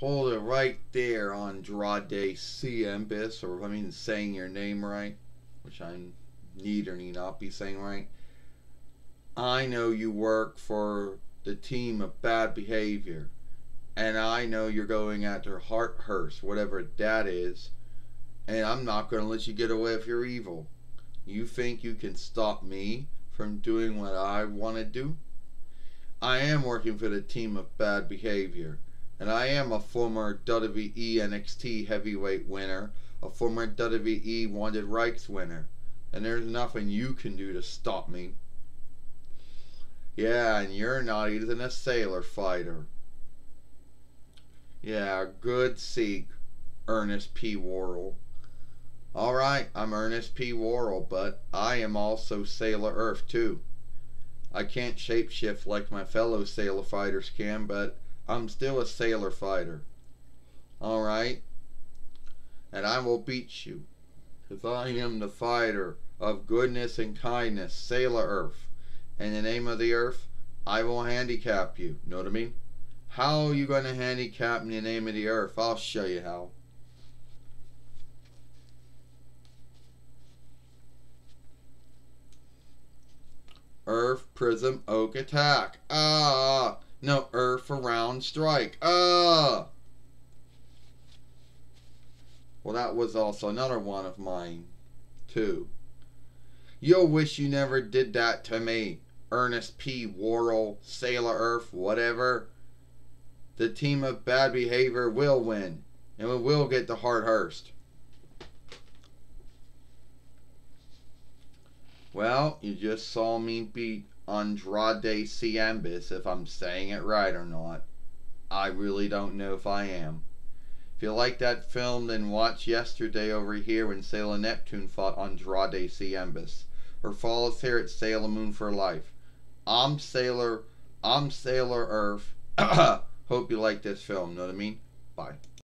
Hold it right there, on Andrade Ciembis, or I mean saying your name right, which I need or need not be saying right. I know you work for the team of bad behavior, and I know you're going after Harthurst, whatever that is, and I'm not going to let you get away with your evil. You think you can stop me from doing what I want to do? I am working for the team of bad behavior and I am a former WWE NXT heavyweight winner, a former WWE Wanted Rights winner, and there's nothing you can do to stop me. Yeah, and you're not even a sailor fighter. Yeah, good seek, Ernest P. Worrell. Alright, I'm Ernest P. Worrell, but I am also Sailor Earth too. I can't shapeshift like my fellow sailor fighters can, but I'm still a sailor fighter. Alright? And I will beat you. Because I am the fighter of goodness and kindness, Sailor Earth. In the name of the Earth, I will handicap you. Know what I mean? How are you going to handicap me in the name of the Earth? I'll show you how. Earth Prism Oak Attack. Ah! No, Earth around strike. Ah! Well, that was also another one of mine, too. You'll wish you never did that to me. Ernest P. Worrell, Sailor Earth, whatever. The team of bad behavior will win, and we will get the Harthurst. Well, you just saw me beat Andrade Ciembis, if I'm saying it right or not. I really don't know if I am. If you like that film, then watch yesterday over here when Sailor Neptune fought Andrade Ciembis. Or follow us here at Sailor Moon for Life. I'm Sailor, I'm Sailor Earth. Hope you like this film, know what I mean? Bye.